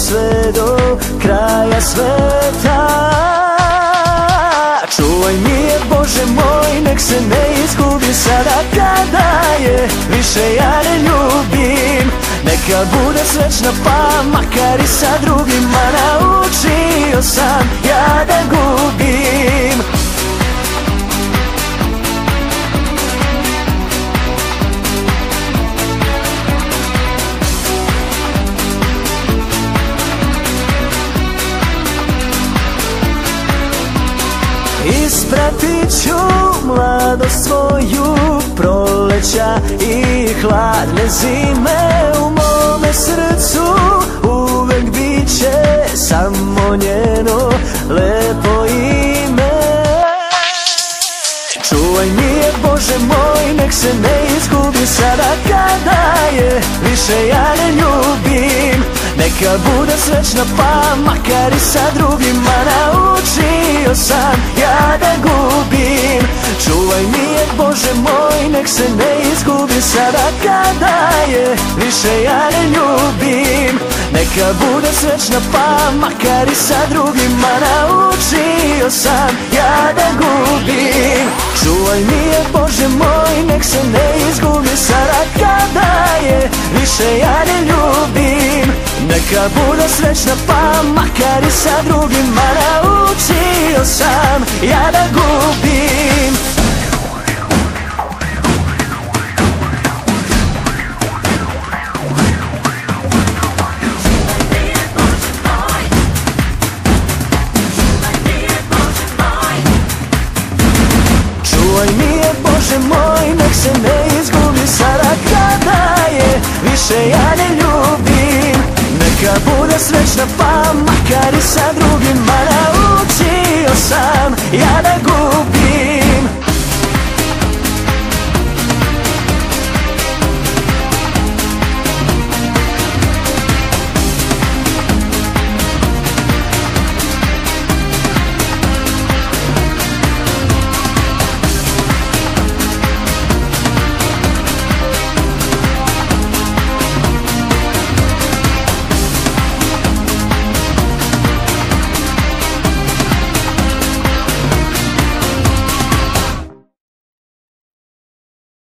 sve do kraja sveta. Čuvaj mi je Bože moj, nek se ne izgubi sada kada je Više ja ne ljubim. Neka bude srećna pa makar i sa drugima Naučio sam ja da gubim Ispratit ću mladost svoju Proleća i hladne zime. U mome srcu uvek bit će Samo njeno lepo ime. Čuvaj mi je Bože moj Nek se ne izgubi sada kada je Više ja ne ljubim. Neka bude srećna pa makar i sa drugima Naučio sam. Ja se ne izgubi sada kada je Više ja ne ljubim. Neka bude srećna pa makar i sa drugima Naučio sam ja da gubim. Čuvaj mi je Bože moj Nek se ne izgubi sada kada je Više ja ne ljubim. Neka bude srećna pa makar i sa drugima Naučio sam ja da gubim više ja ne ljubim. Neka bude srećna pa makar i sa drugima Naučio sam. Ja